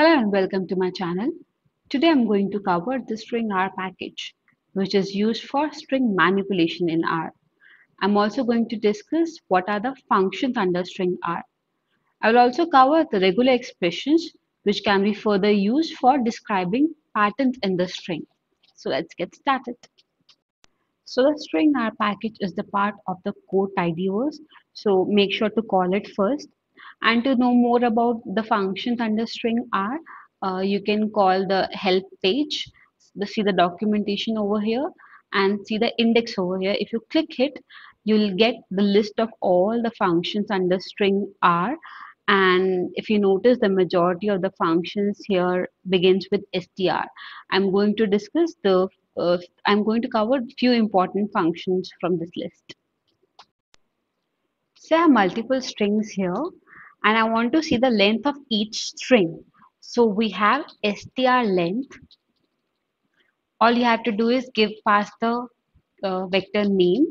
Hello and welcome to my channel. Today I'm going to cover the stringr package, which is used for string manipulation in R. I'm also going to discuss what are the functions under stringr. I will also cover the regular expressions which can be further used for describing patterns in the string. So let's get started. So the stringr package is the part of the core tidyverse. So make sure to call it first and to know more about the functions under stringr, uh, you can call the help page, see the documentation over here and see the index over here. If you click it, you'll get the list of all the functions under string R. And if you notice, the majority of the functions here begins with str. I'm going to discuss the, uh, I'm going to cover few important functions from this list. So I have multiple strings here and I want to see the length of each string. So we have str length. All you have to do is give pass the uh, vector name.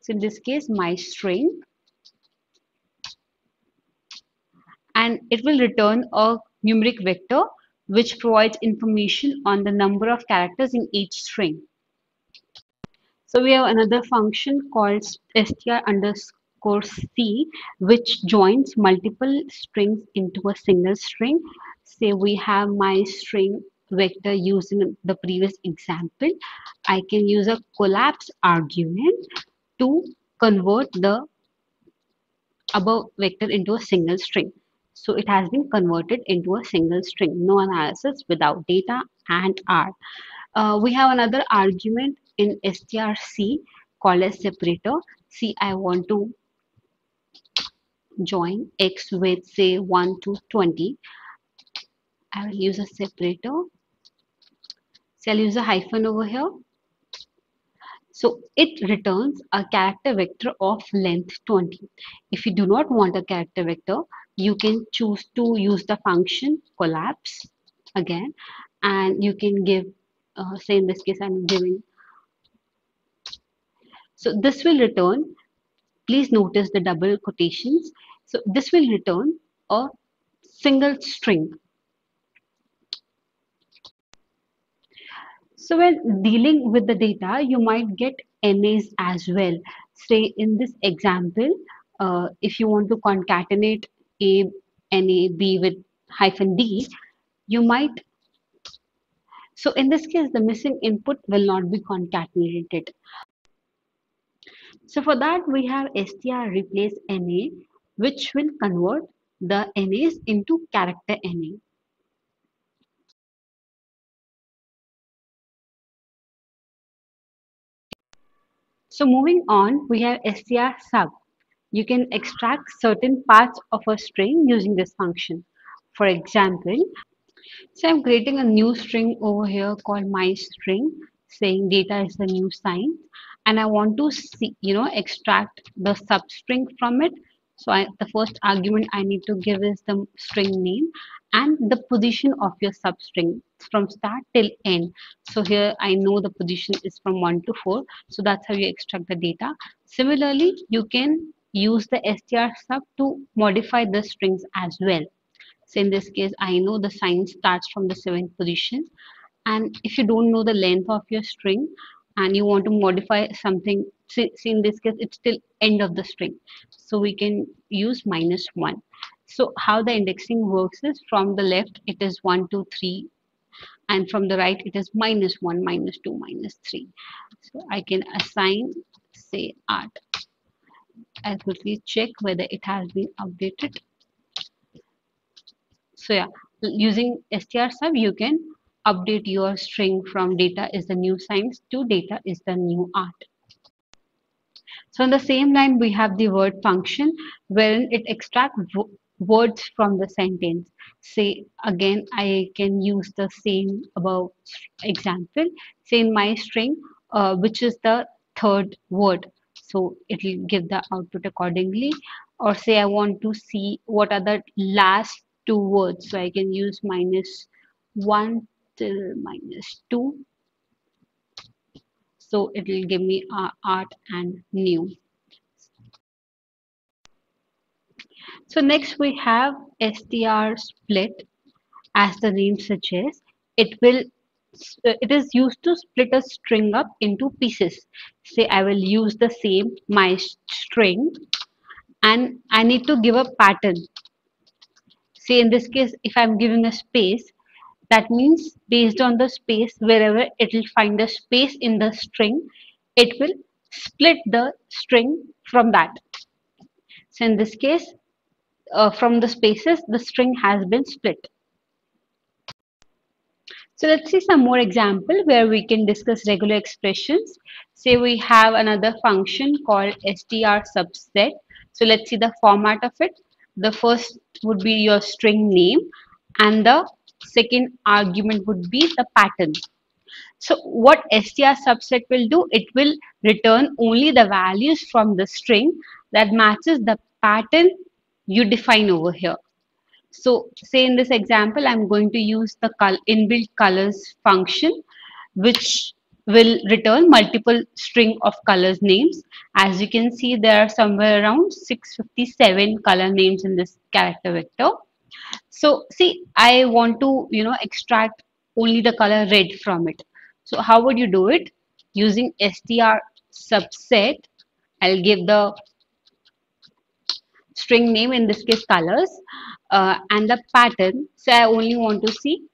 So in this case, my string. And it will return a numeric vector which provides information on the number of characters in each string. So we have another function called str underscore course C which joins multiple strings into a single string. Say we have my string vector using the previous example. I can use a collapse argument to convert the above vector into a single string. So it has been converted into a single string. No analysis without data and R. Uh, we have another argument in strc called as separator. See, I want to join x with say 1 to 20 I will use a separator. So I'll use a hyphen over here. So it returns a character vector of length 20 if you do not want a character vector you can choose to use the function collapse again. And you can give uh, say in this case I'm giving. So this will return. Please notice the double quotations so this will return a single string. So when dealing with the data, you might get NAs as well. Say in this example, uh, if you want to concatenate A, NA, B with hyphen D, you might so in this case, the missing input will not be concatenated. So for that, we have str replace NA which will convert the NAs into character NA. So moving on, we have str sub. You can extract certain parts of a string using this function. For example, so I'm creating a new string over here called my string saying data is the new sign and I want to see, you know, extract the substring from it so I, the first argument I need to give is the string name and the position of your substring from start till end. So here I know the position is from 1 to 4. So that's how you extract the data. Similarly, you can use the str sub to modify the strings as well. So in this case, I know the sign starts from the seventh position. And if you don't know the length of your string, and you want to modify something see, in this case it's still end of the string. So we can use minus 1 so how the indexing works is from the left it is one two three and from the right it is minus 1 minus 2 minus 3 so I can assign say art. I'll quickly check whether it has been updated. So yeah using str sub you can update your string from data is the new science to data is the new art. So on the same line, we have the word function wherein it extracts words from the sentence. Say again, I can use the same above example. Say in my string, uh, which is the third word. So it will give the output accordingly. Or say I want to see what are the last two words. So I can use minus 1 till minus 2 so it will give me uh, art and new so next we have str split as the name suggests, it will uh, it is used to split a string up into pieces. Say I will use the same my string and I need to give a pattern. Say in this case, if I'm giving a space, that means based on the space, wherever it will find the space in the string, it will split the string from that. So in this case, uh, from the spaces, the string has been split. So let's see some more example where we can discuss regular expressions. Say we have another function called str subset. So let's see the format of it. The first would be your string name and the second argument would be the pattern. So what str subset will do, it will return only the values from the string that matches the pattern you define over here. So say in this example, I'm going to use the inbuilt colors function, which will return multiple string of colors names. As you can see, there are somewhere around 657 color names in this character vector. So see, I want to, you know, extract only the color red from it. So how would you do it? Using str subset, I'll give the string name, in this case colors, uh, and the pattern. So I only want to see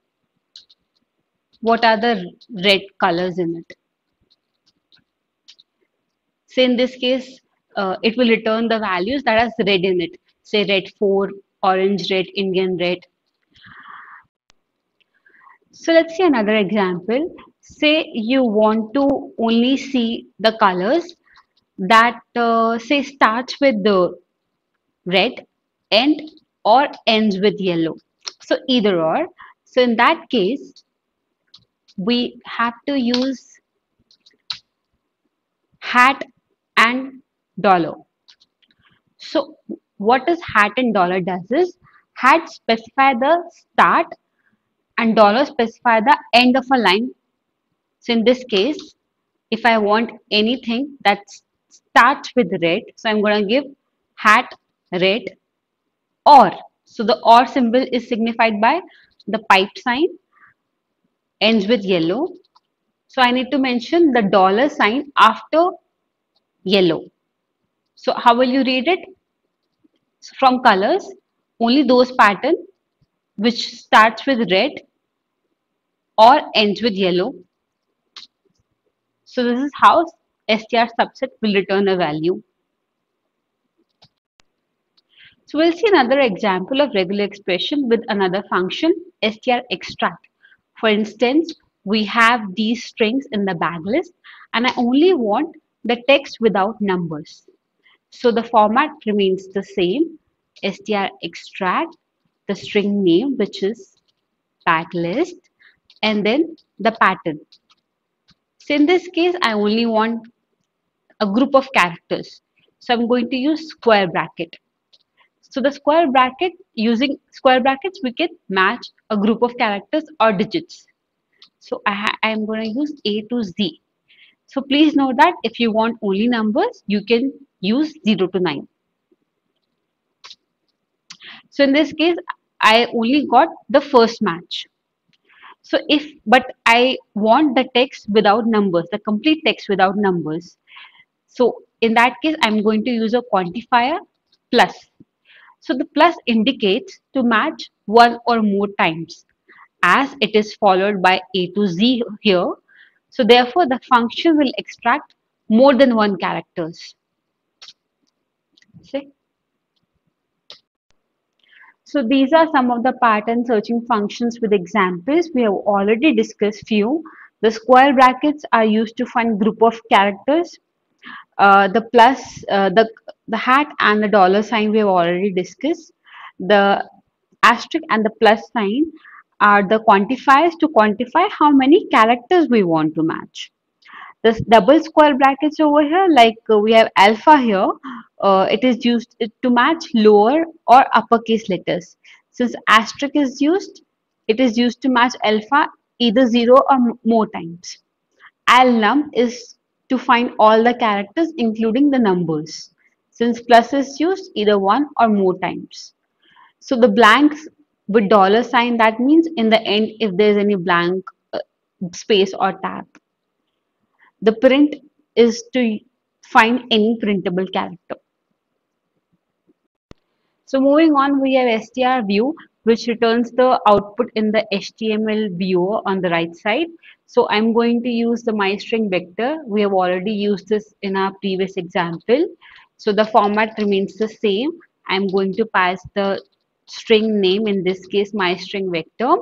what are the red colors in it. So in this case, uh, it will return the values that are red in it. Say red 4, orange red, Indian red. So let's see another example. Say you want to only see the colors that uh, say starts with the red and or ends with yellow. So either or. So in that case, we have to use hat and dollar. So what is hat and dollar does is hat specify the start and dollar specify the end of a line. So in this case, if I want anything that starts with red, so I'm going to give hat red or. So the or symbol is signified by the pipe sign ends with yellow. So I need to mention the dollar sign after yellow. So how will you read it from colors only those pattern which starts with red or ends with yellow so this is how str subset will return a value so we'll see another example of regular expression with another function, str extract. For instance, we have these strings in the bag list and I only want the text without numbers. So the format remains the same, str extract, the string name which is bag list and then the pattern. So in this case, I only want a group of characters. So I'm going to use square bracket. So the square bracket, using square brackets, we can match a group of characters or digits. So I, I am going to use A to Z. So please know that if you want only numbers, you can use 0 to 9. So in this case, I only got the first match. So if, but I want the text without numbers, the complete text without numbers. So in that case, I'm going to use a quantifier plus. So the plus indicates to match one or more times as it is followed by A to Z here. So therefore the function will extract more than one characters. See? So these are some of the pattern searching functions with examples. We have already discussed few. The square brackets are used to find group of characters. Uh, the plus, uh, the the hat and the dollar sign we have already discussed. The asterisk and the plus sign are the quantifiers to quantify how many characters we want to match. This double square brackets over here, like uh, we have alpha here, uh, it is used to match lower or uppercase letters. Since asterisk is used, it is used to match alpha either zero or more times. Alnum is to find all the characters including the numbers since plus is used either one or more times. So the blanks with dollar sign that means in the end if there's any blank uh, space or tab the print is to find any printable character. So moving on we have str view which returns the output in the html viewer on the right side. So i'm going to use the mystring vector. We have already used this in our previous example. So the format remains the same. I'm going to pass the string name in this case MyString vector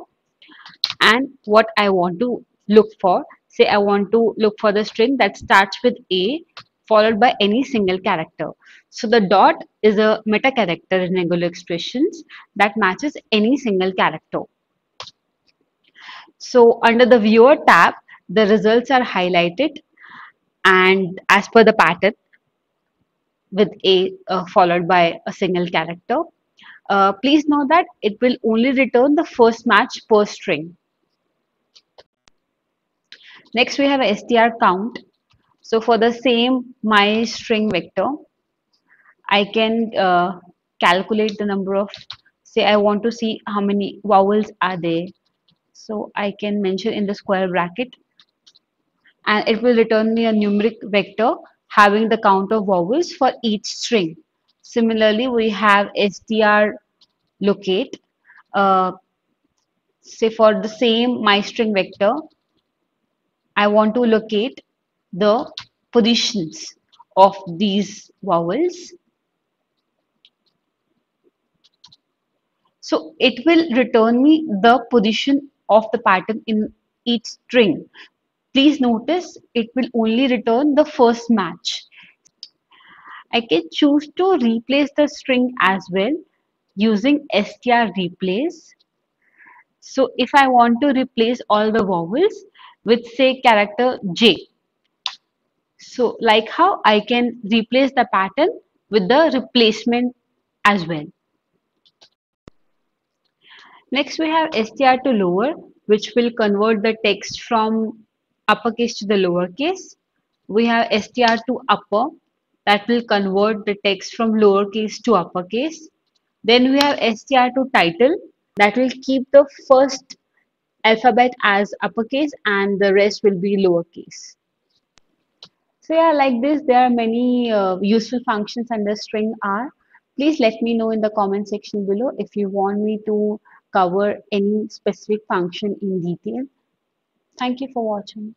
and what I want to look for say I want to look for the string that starts with A followed by any single character. So the dot is a meta character in regular expressions that matches any single character. So under the viewer tab the results are highlighted and as per the pattern with A uh, followed by a single character. Uh, please know that it will only return the first match per string. Next we have a str count. So for the same my string vector, I can uh, calculate the number of, say I want to see how many vowels are there. So I can mention in the square bracket and it will return me a numeric vector having the count of vowels for each string. Similarly, we have str locate. Uh, say for the same my string vector, I want to locate the positions of these vowels. So it will return me the position of the pattern in each string. Please notice it will only return the first match. I can choose to replace the string as well using str replace. So if I want to replace all the vowels with say character J. So like how I can replace the pattern with the replacement as well. Next we have str to lower which will convert the text from uppercase to the lowercase. We have str to upper that will convert the text from lowercase to uppercase. Then we have str to title that will keep the first alphabet as uppercase and the rest will be lowercase. So yeah, like this, there are many uh, useful functions under stringr. Please let me know in the comment section below if you want me to cover any specific function in detail. Thank you for watching.